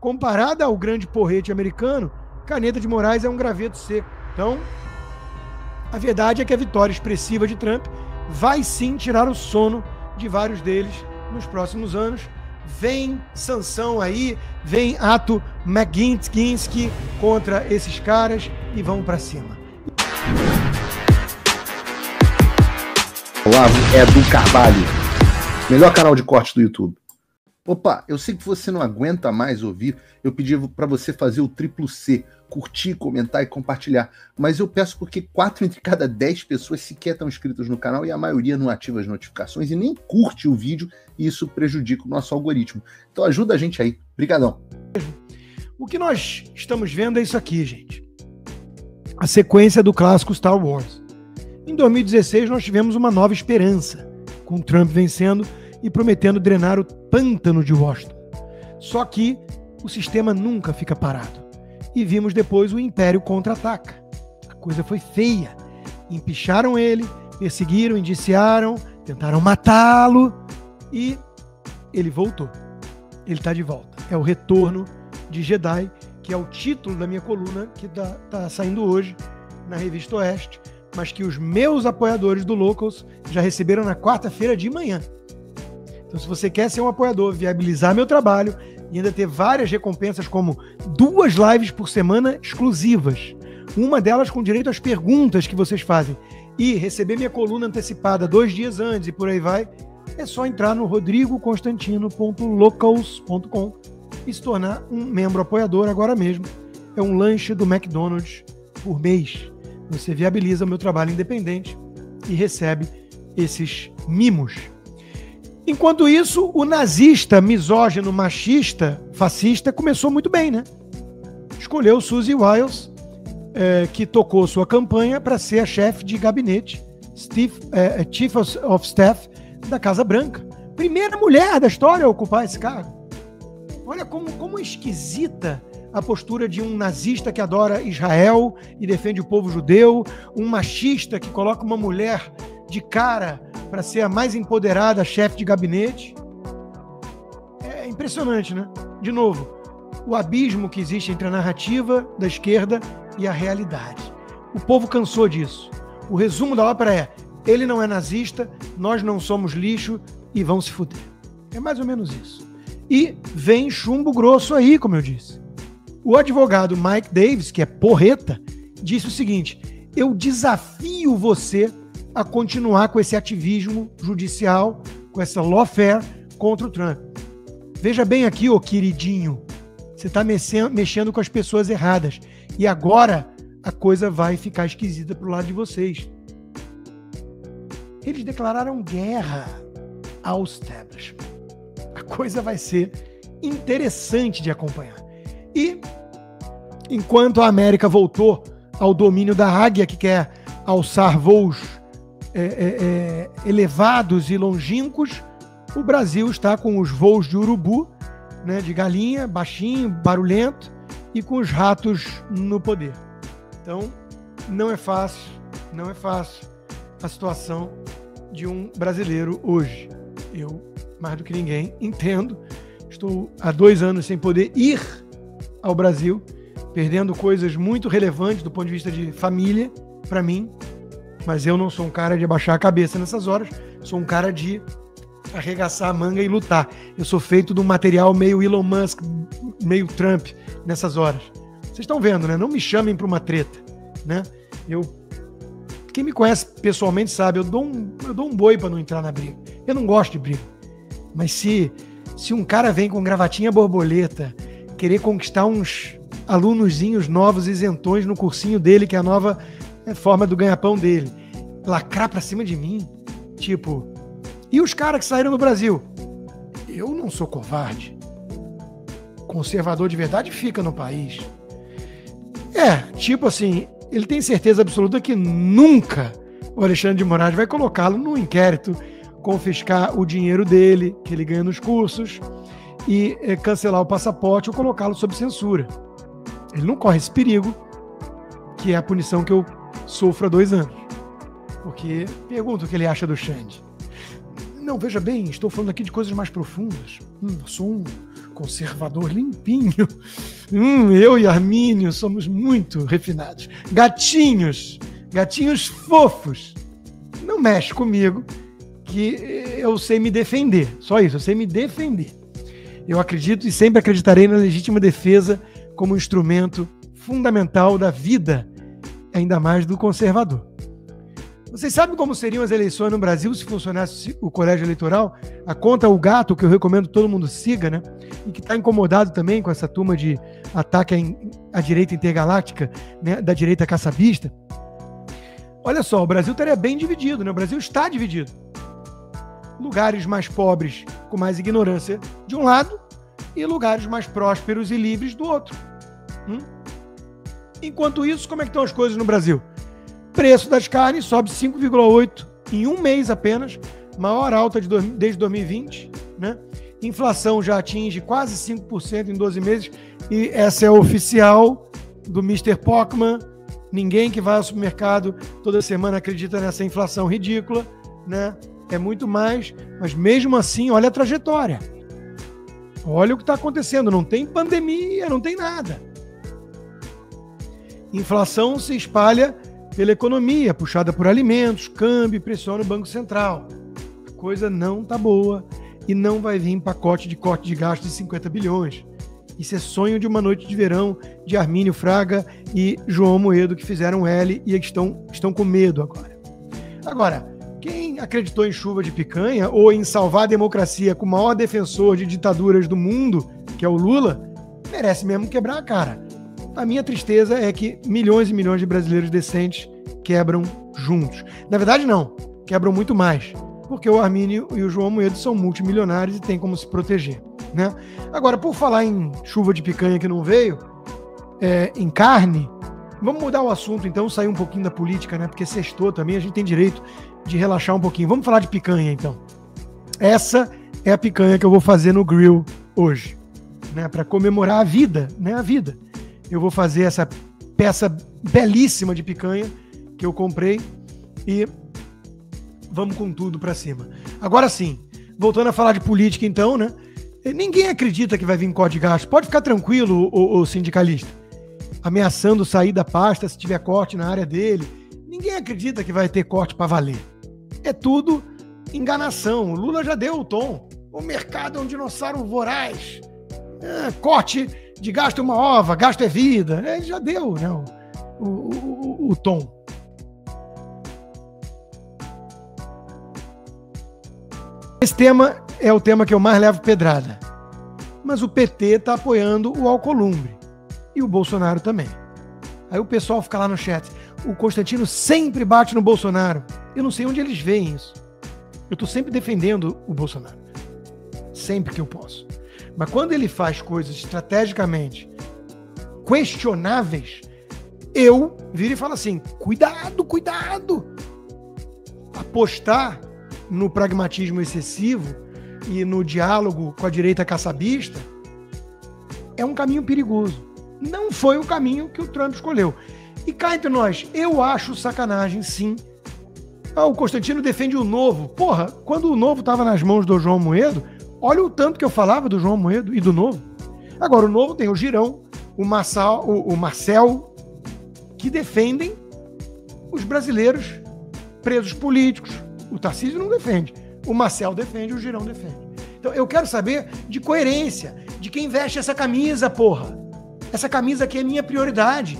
comparada ao grande porrete americano, caneta de Moraes é um graveto seco. Então, a verdade é que a vitória expressiva de Trump vai sim tirar o sono de vários deles nos próximos anos. Vem sanção aí, vem ato McGinsky contra esses caras e vamos para cima. Olavo é do Carvalho, melhor canal de corte do YouTube. Opa, eu sei que você não aguenta mais ouvir. Eu pedi para você fazer o triplo C, curtir, comentar e compartilhar. Mas eu peço porque quatro entre cada dez pessoas sequer estão inscritas no canal e a maioria não ativa as notificações e nem curte o vídeo e isso prejudica o nosso algoritmo. Então ajuda a gente aí. Obrigadão. O que nós estamos vendo é isso aqui, gente. A sequência do clássico Star Wars. Em 2016 nós tivemos uma nova esperança, com Trump vencendo e prometendo drenar o pântano de Washington. Só que o sistema nunca fica parado. E vimos depois o Império contra-ataca. A coisa foi feia. Empicharam ele, perseguiram, indiciaram, tentaram matá-lo e ele voltou. Ele está de volta. É o retorno de Jedi, que é o título da minha coluna que está tá saindo hoje na revista Oeste, mas que os meus apoiadores do Locals já receberam na quarta-feira de manhã. Então, se você quer ser um apoiador, viabilizar meu trabalho e ainda ter várias recompensas, como duas lives por semana exclusivas, uma delas com direito às perguntas que vocês fazem, e receber minha coluna antecipada dois dias antes e por aí vai, é só entrar no rodrigoconstantino.locals.com e se tornar um membro apoiador agora mesmo. É um lanche do McDonald's por mês. Você viabiliza o meu trabalho independente e recebe esses mimos Enquanto isso, o nazista, misógino, machista, fascista começou muito bem, né? Escolheu Suzy Wiles, é, que tocou sua campanha para ser a chefe de gabinete, Steve, é, é, Chief of Staff da Casa Branca. Primeira mulher da história a ocupar esse cargo. Olha como, como esquisita a postura de um nazista que adora Israel e defende o povo judeu, um machista que coloca uma mulher de cara para ser a mais empoderada chefe de gabinete. É impressionante, né? De novo, o abismo que existe entre a narrativa da esquerda e a realidade. O povo cansou disso. O resumo da ópera é: ele não é nazista, nós não somos lixo e vão se fuder. É mais ou menos isso. E vem chumbo grosso aí, como eu disse. O advogado Mike Davis, que é porreta, disse o seguinte: eu desafio você a continuar com esse ativismo judicial, com essa lawfare contra o Trump. Veja bem aqui, ô queridinho, você está mexendo com as pessoas erradas. E agora a coisa vai ficar esquisita pro lado de vocês. Eles declararam guerra ao establishment. Coisa vai ser interessante de acompanhar. E enquanto a América voltou ao domínio da águia, que quer alçar voos é, é, é, elevados e longínquos, o Brasil está com os voos de urubu, né, de galinha, baixinho, barulhento, e com os ratos no poder. Então, não é fácil, não é fácil a situação de um brasileiro hoje. Eu, mais do que ninguém, entendo. Estou há dois anos sem poder ir ao Brasil, perdendo coisas muito relevantes do ponto de vista de família para mim, mas eu não sou um cara de abaixar a cabeça nessas horas, sou um cara de arregaçar a manga e lutar. Eu sou feito de um material meio Elon Musk, meio Trump nessas horas. Vocês estão vendo, né? Não me chamem para uma treta, né? Eu quem me conhece pessoalmente sabe, eu dou um, eu dou um boi para não entrar na briga. Eu não gosto de briga. Mas se se um cara vem com gravatinha borboleta, querer conquistar uns alunozinhos novos isentões no cursinho dele, que é a nova é forma do ganha-pão dele. Lacrar pra cima de mim. Tipo, e os caras que saíram do Brasil? Eu não sou covarde. Conservador de verdade fica no país. É, tipo assim, ele tem certeza absoluta que nunca o Alexandre de Moraes vai colocá-lo no inquérito, confiscar o dinheiro dele, que ele ganha nos cursos, e é, cancelar o passaporte ou colocá-lo sob censura. Ele não corre esse perigo, que é a punição que eu sofro há dois anos. Porque pergunto o que ele acha do Xande. Não, veja bem, estou falando aqui de coisas mais profundas. Hum, sou um, conservador limpinho. Hum, eu e Armínio somos muito refinados. Gatinhos, gatinhos fofos. Não mexe comigo, que eu sei me defender. Só isso, eu sei me defender. Eu acredito e sempre acreditarei na legítima defesa como instrumento fundamental da vida, ainda mais do conservador. Vocês sabem como seriam as eleições no Brasil se funcionasse o colégio eleitoral? A conta O Gato, que eu recomendo todo mundo siga, né? E que está incomodado também com essa turma de ataque à, direita intergaláctica, né? da direita caçabista. Olha só, o Brasil estaria bem dividido, né? O Brasil está dividido. Lugares mais pobres, com mais ignorância, de um lado, e lugares mais prósperos e livres do outro. Hum? Enquanto isso, como é que estão as coisas no Brasil? Preço das carnes sobe 5,8 em um mês apenas, maior alta de desde 2020, né? Inflação já atinge quase 5% em 12 meses e essa é oficial do Mr. Pockman. Ninguém que vai ao supermercado toda semana acredita nessa inflação ridícula, né? É muito mais, mas mesmo assim, olha a trajetória. Olha o que está acontecendo. Não tem pandemia, não tem nada. Inflação se espalha pela economia, puxada por alimentos, câmbio, pressiona o Banco Central. A coisa não tá boa e não vai vir pacote de corte de gastos de 50 bilhões. Isso é sonho de uma noite de verão de Armínio Fraga e João Moedo, que fizeram L e estão, estão com medo agora. Agora, acreditou em chuva de picanha ou em salvar a democracia com o maior defensor de ditaduras do mundo, que é o Lula, merece mesmo quebrar a cara. A minha tristeza é que milhões e milhões de brasileiros decentes quebram juntos. Na verdade, não. Quebram muito mais. Porque o Armínio e o João Moedo são multimilionários e têm como se proteger. Né? Agora, por falar em chuva de picanha que não veio, é, em carne, vamos mudar o assunto então, sair um pouquinho da política, né? Porque sextou também, a gente tem direito de relaxar um pouquinho. Vamos falar de picanha então. Essa é a picanha que eu vou fazer no grill hoje, né? Para comemorar a vida, né? A vida eu vou fazer essa peça belíssima de picanha que eu comprei e vamos com tudo para cima. Agora sim, voltando a falar de política então, né? Ninguém acredita que vai vir corte de gasto. Pode ficar tranquilo, o, o sindicalista. Ameaçando sair da pasta se tiver corte na área dele. Ninguém acredita que vai ter corte para valer. É tudo enganação. O Lula já deu o tom. O mercado é um dinossauro voraz. É, corte de gasto é uma ova, gasto é vida. Ele já deu né, o, o, o, o tom. Esse tema é o tema que eu mais levo pedrada. Mas o PT está apoiando o Alcolumbre. E o Bolsonaro também. Aí o pessoal fica lá no chat. O Constantino sempre bate no Bolsonaro. Eu não sei onde eles veem isso. Eu estou sempre defendendo o Bolsonaro. Sempre que eu posso. Mas quando ele faz coisas estrategicamente questionáveis, eu viro e falo assim: cuidado, cuidado. Apostar no pragmatismo excessivo e no diálogo com a direita caçabista é um caminho perigoso. Não foi o caminho que o Trump escolheu. E cá entre nós, eu acho sacanagem, sim. Ah, o Constantino defende o novo. Porra, quando o novo estava nas mãos do João Moedo, Olha o tanto que eu falava do João Moedo e do Novo. Agora, o Novo tem o Girão, o, Marçal, o, o Marcel, que defendem os brasileiros presos políticos. O Tarcísio não defende. O Marcel defende, o Girão defende. Então, eu quero saber de coerência, de quem veste essa camisa, porra. Essa camisa aqui é minha prioridade.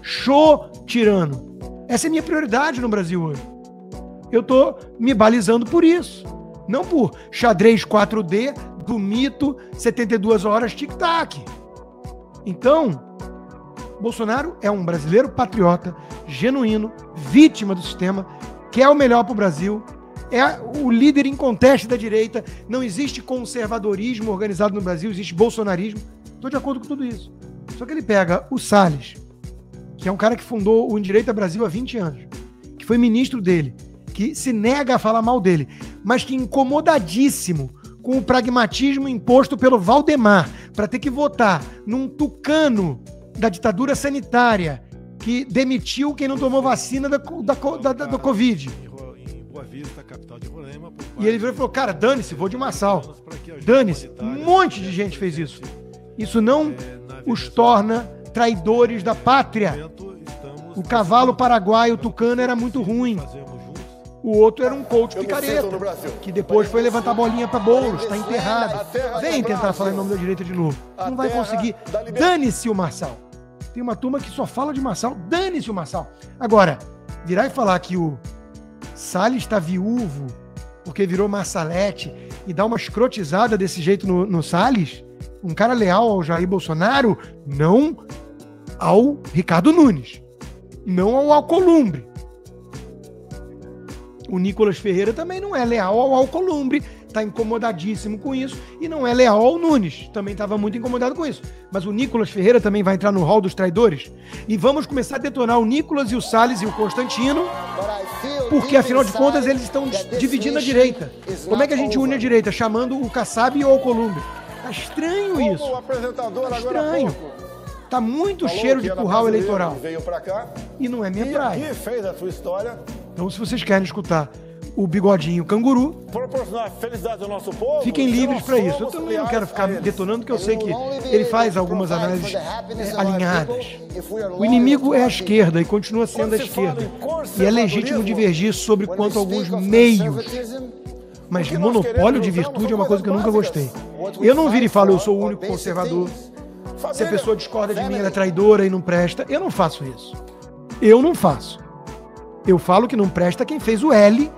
Show, tirano. Essa é minha prioridade no Brasil hoje. Eu tô me balizando por isso. Não por xadrez 4D do mito 72 horas tic-tac. Então, Bolsonaro é um brasileiro patriota, genuíno, vítima do sistema, quer o melhor para o Brasil, é o líder inconteste da direita. Não existe conservadorismo organizado no Brasil, existe bolsonarismo. Estou de acordo com tudo isso. Só que ele pega o Salles, que é um cara que fundou o Direito Brasil há 20 anos, que foi ministro dele, que se nega a falar mal dele, mas que incomodadíssimo com o pragmatismo imposto pelo Valdemar para ter que votar num tucano da ditadura sanitária que demitiu quem não tomou vacina da, da, da, da, da Covid. Vista, capital de Roraima. E ele virou e falou: Cara, dane-se, vou de Marçal. Dane-se. Um monte de gente fez isso. Isso não os torna traidores da pátria. O cavalo paraguaio tucano era muito ruim. O outro era um coach picareta, que depois foi levantar a bolinha para Boulos, está enterrado. Vem tentar falar em nome da direita de novo. Não vai conseguir. Dane-se o Marçal. Tem uma turma que só fala de Marçal. Dane-se o Marçal. Agora, virar e falar que o Salles está viúvo porque virou Marsalete e dar uma escrotizada desse jeito no, no Salles, um cara leal ao Jair Bolsonaro, não ao Ricardo Nunes, não ao Alcolumbre. O Nicolas Ferreira também não é leal ao Alcolumbre, está incomodadíssimo com isso e não é leal ao Nunes, também estava muito incomodado com isso. Mas o Nicolas Ferreira também vai entrar no hall dos traidores e vamos começar a detonar o Nicolas e o Salles e o Constantino, porque afinal de contas eles estão dividindo a direita. Como é que a gente une a direita? Chamando o Kassab e o Alcolumbre. Tá estranho isso. Tá estranho. Tá muito cheiro de curral eleitoral. E não é minha praia. Então, se vocês querem escutar o bigodinho canguru. Proporcionar felicidade ao nosso povo. Fiquem livres para isso. Eu também não quero ficar detonando, porque eu sei que ele faz algumas análises alinhadas. O inimigo é a esquerda e continua sendo a esquerda. E é legítimo divergir sobre quanto alguns meios. Mas monopólio de virtude é uma coisa que eu nunca gostei. Eu não viro e falo, eu sou o único conservador. Se a pessoa discorda de mim, ela é traidora e não presta. Eu não faço isso. Eu não faço. Eu falo que não presta quem fez o L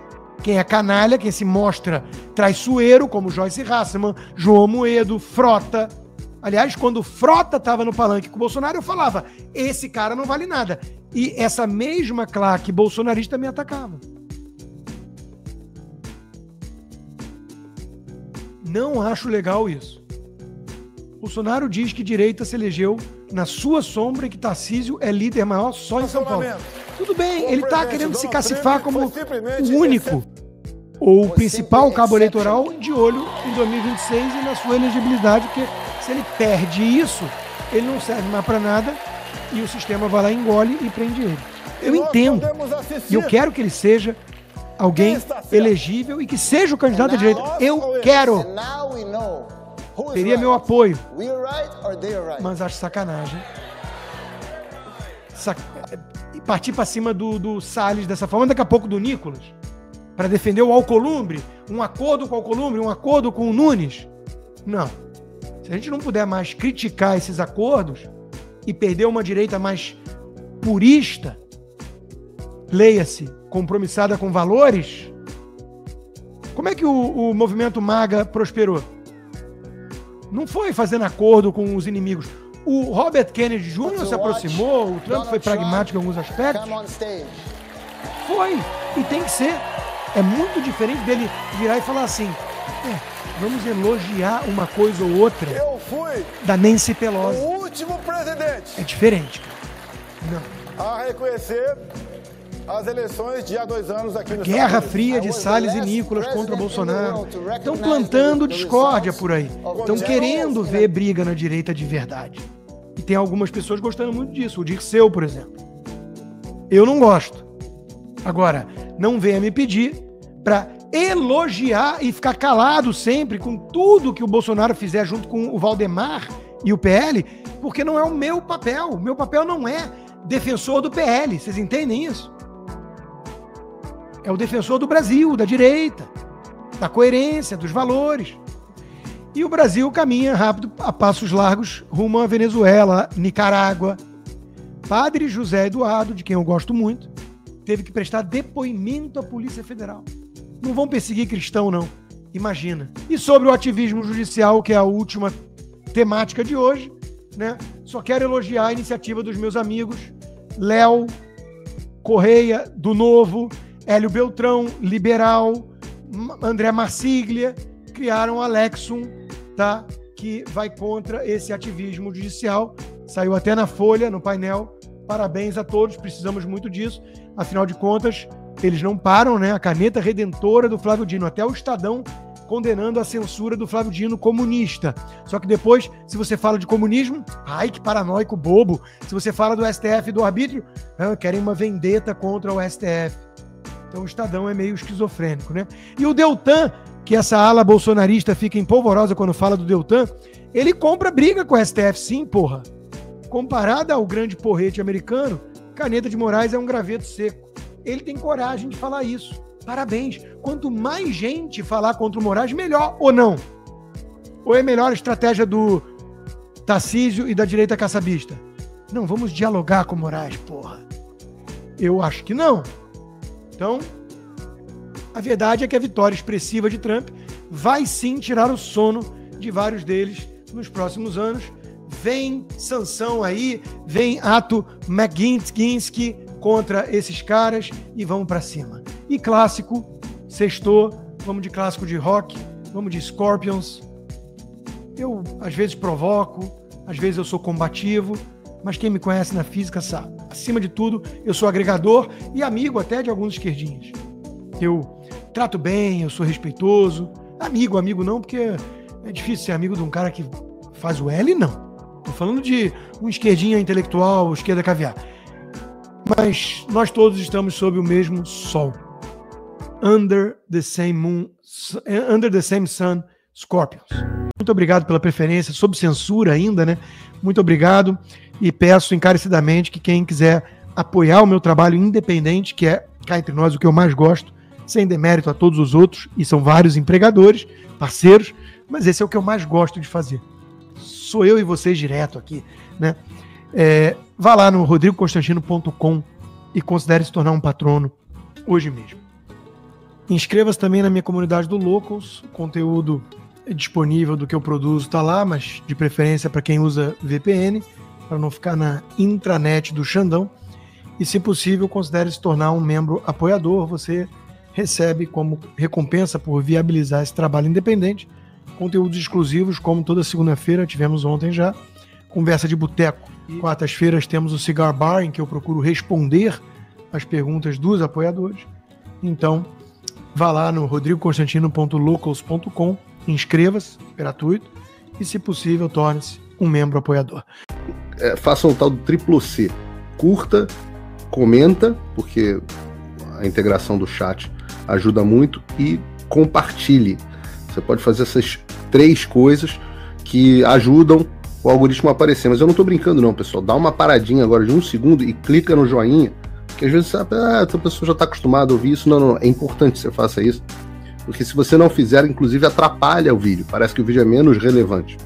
quem é canalha, quem se mostra traiçoeiro, como Joyce Hasselman, João Moedo, Frota. Aliás, quando Frota estava no palanque com o Bolsonaro, eu falava: esse cara não vale nada. E essa mesma claque bolsonarista me atacava. Não acho legal isso. Bolsonaro diz que direita se elegeu na sua sombra e que Tarcísio é líder maior só em São Paulo. Tudo bem, ele está querendo se cacifar como o único ou o principal cabo eleitoral de olho em 2026 e na sua elegibilidade, porque se ele perde isso, ele não serve mais para nada e o sistema vai lá, engole e prende ele. Eu entendo. E eu quero que ele seja alguém elegível e que seja o candidato à direita. Eu quero. Teria meu apoio. Mas acho sacanagem. Sac partir para cima do, do Salles dessa forma, daqui a pouco do Nicolas, para defender o Alcolumbre, um acordo com o Alcolumbre, um acordo com o Nunes. Não. Se a gente não puder mais criticar esses acordos e perder uma direita mais purista, leia-se, compromissada com valores, como é que o, o movimento MAGA prosperou? Não foi fazendo acordo com os inimigos. O Robert Kennedy Jr. se aproximou, o Trump foi pragmático em alguns aspectos. Foi, e tem que ser. É muito diferente dele virar e falar assim: é, vamos elogiar uma coisa ou outra Eu fui da Nancy Pelosi. O último presidente. É diferente, cara. Não. A reconhecer as eleições de há dois anos aqui no Guerra Fria de Salles e Nicolas contra Bolsonaro. Estão plantando discórdia por aí. Estão querendo ver briga na direita de verdade. E tem algumas pessoas gostando muito disso. O Dirceu, por exemplo. Eu não gosto. Agora, não venha me pedir para elogiar e ficar calado sempre com tudo que o Bolsonaro fizer junto com o Valdemar e o PL, porque não é o meu papel. O meu papel não é defensor do PL. Vocês entendem isso? É o defensor do Brasil, da direita, da coerência, dos valores. E o Brasil caminha rápido, a passos largos, rumo à Venezuela, Nicarágua. Padre José Eduardo, de quem eu gosto muito, teve que prestar depoimento à Polícia Federal. Não vão perseguir cristão, não. Imagina. E sobre o ativismo judicial, que é a última temática de hoje, né? Só quero elogiar a iniciativa dos meus amigos Léo Correia, do Novo, Hélio Beltrão, liberal, André Marsiglia, criaram a Lexum, tá? Que vai contra esse ativismo judicial. Saiu até na Folha, no painel. Parabéns a todos, precisamos muito disso. Afinal de contas, eles não param, né? A caneta redentora do Flávio Dino, até o Estadão condenando a censura do Flávio Dino comunista. Só que depois, se você fala de comunismo, ai que paranoico bobo. Se você fala do STF e do arbítrio, ah, querem uma vendeta contra o STF. Então o Estadão é meio esquizofrênico, né? E o Deltan, que essa ala bolsonarista fica empolvorosa quando fala do Deltan, ele compra briga com o STF, sim, porra. Comparada ao grande porrete americano, Caneta de Moraes é um graveto seco. Ele tem coragem de falar isso. Parabéns. Quanto mais gente falar contra o Moraes, melhor ou não? Ou é melhor a estratégia do Tarcísio e da direita caçabista? Não, vamos dialogar com o Moraes, porra. Eu acho que não. Então, a verdade é que a vitória expressiva de Trump vai sim tirar o sono de vários deles nos próximos anos. Vem sanção aí, vem ato McGinsky contra esses caras e vamos para cima. E clássico, sextou, vamos de clássico de rock, vamos de Scorpions. Eu às vezes provoco, às vezes eu sou combativo, mas quem me conhece na física sabe. Acima de tudo, eu sou agregador e amigo até de alguns esquerdinhos. Eu trato bem, eu sou respeitoso. Amigo, amigo não, porque é difícil ser amigo de um cara que faz o L, não. Tô falando de um esquerdinha intelectual, esquerda caviar. Mas nós todos estamos sob o mesmo sol. Under the same moon, under the same sun, Scorpions. Muito obrigado pela preferência, sob censura ainda, né? Muito obrigado e peço encarecidamente que quem quiser apoiar o meu trabalho independente, que é cá entre nós o que eu mais gosto, sem demérito a todos os outros, e são vários empregadores, parceiros, mas esse é o que eu mais gosto de fazer. Sou eu e vocês direto aqui, né? É, vá lá no rodrigoconstantino.com e considere se tornar um patrono hoje mesmo. Inscreva-se também na minha comunidade do Locals, conteúdo disponível do que eu produzo está lá, mas de preferência para quem usa VPN para não ficar na intranet do Xandão. E, se possível, considere se tornar um membro apoiador. Você recebe como recompensa por viabilizar esse trabalho independente conteúdos exclusivos, como toda segunda-feira tivemos ontem já, conversa de boteco. Quartas-feiras temos o Cigar Bar, em que eu procuro responder as perguntas dos apoiadores. Então, vá lá no rodrigoconstantino.locals.com, inscreva-se, gratuito, e, se possível, torne-se um membro apoiador é, façam o tal do triplo C. Curta, comenta, porque a integração do chat ajuda muito, e compartilhe. Você pode fazer essas três coisas que ajudam o algoritmo a aparecer. Mas eu não estou brincando, não, pessoal. Dá uma paradinha agora de um segundo e clica no joinha. Porque às vezes sabe, ah, a pessoa já está acostumada a ouvir isso. Não, não, é importante que você faça isso. Porque se você não fizer, inclusive atrapalha o vídeo. Parece que o vídeo é menos relevante.